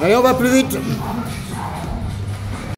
Allez, on va plus vite.